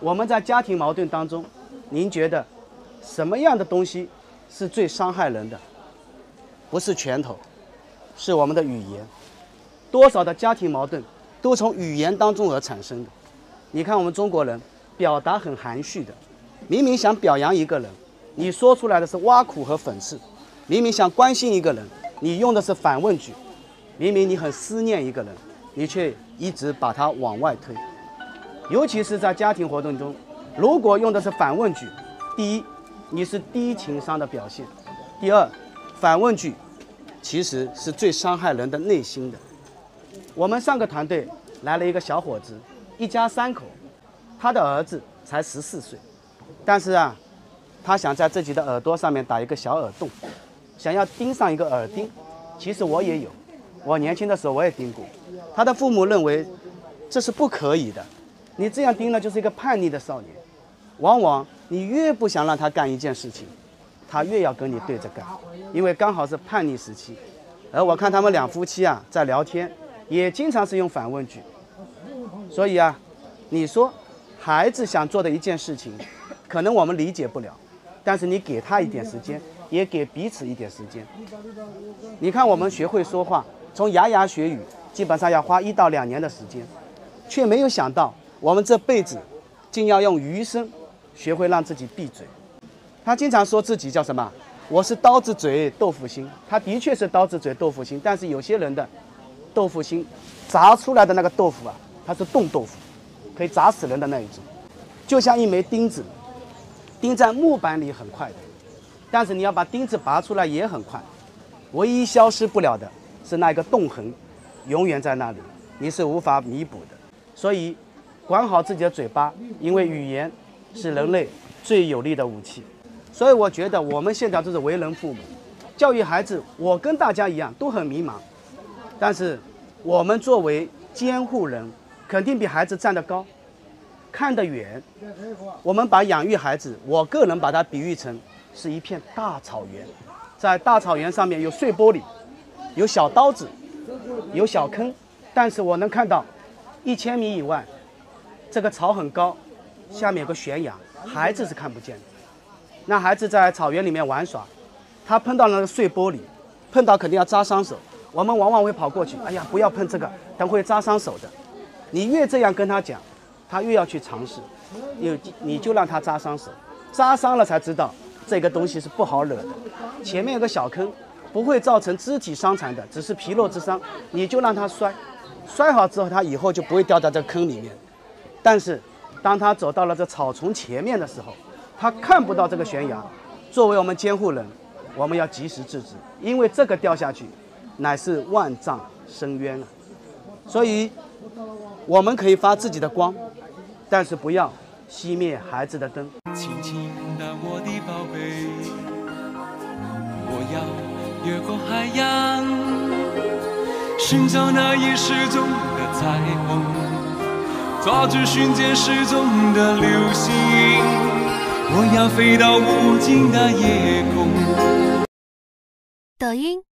我们在家庭矛盾当中，您觉得什么样的东西是最伤害人的？不是拳头，是我们的语言。多少的家庭矛盾都从语言当中而产生的。你看我们中国人表达很含蓄的，明明想表扬一个人，你说出来的是挖苦和讽刺；明明想关心一个人，你用的是反问句；明明你很思念一个人，你却一直把他往外推。尤其是在家庭活动中，如果用的是反问句，第一，你是低情商的表现；第二，反问句其实是最伤害人的内心的。我们上个团队来了一个小伙子，一家三口，他的儿子才十四岁，但是啊，他想在自己的耳朵上面打一个小耳洞，想要钉上一个耳钉。其实我也有，我年轻的时候我也钉过。他的父母认为这是不可以的。你这样盯了，就是一个叛逆的少年。往往你越不想让他干一件事情，他越要跟你对着干，因为刚好是叛逆时期。而我看他们两夫妻啊，在聊天，也经常是用反问句。所以啊，你说孩子想做的一件事情，可能我们理解不了，但是你给他一点时间，也给彼此一点时间。你看我们学会说话，从牙牙学语，基本上要花一到两年的时间，却没有想到。我们这辈子，竟要用余生学会让自己闭嘴。他经常说自己叫什么？我是刀子嘴豆腐心。他的确是刀子嘴豆腐心，但是有些人的豆腐心砸出来的那个豆腐啊，它是冻豆腐，可以砸死人的那一种，就像一枚钉子，钉在木板里很快的，但是你要把钉子拔出来也很快。唯一消失不了的是那个洞痕，永远在那里，你是无法弥补的。所以。管好自己的嘴巴，因为语言是人类最有力的武器。所以我觉得我们现在都是为人父母，教育孩子，我跟大家一样都很迷茫。但是我们作为监护人，肯定比孩子站得高，看得远。我们把养育孩子，我个人把它比喻成是一片大草原，在大草原上面有碎玻璃，有小刀子，有小坑，但是我能看到一千米以外。这个草很高，下面有个悬崖，孩子是看不见的。那孩子在草原里面玩耍，他碰到那个碎玻璃，碰到肯定要扎伤手。我们往往会跑过去，哎呀，不要碰这个，等会扎伤手的。你越这样跟他讲，他越要去尝试。有你就让他扎伤手，扎伤了才知道这个东西是不好惹的。前面有个小坑，不会造成肢体伤残的，只是皮肉之伤。你就让他摔，摔好之后，他以后就不会掉到这坑里面。但是，当他走到了这草丛前面的时候，他看不到这个悬崖。作为我们监护人，我们要及时制止，因为这个掉下去，乃是万丈深渊啊！所以，我们可以发自己的光，但是不要熄灭孩子的灯。轻轻的我的宝贝，我要越过海洋，寻找那已失踪的彩虹。抓住瞬间失踪的流星，我要飞到无尽的夜空。抖音。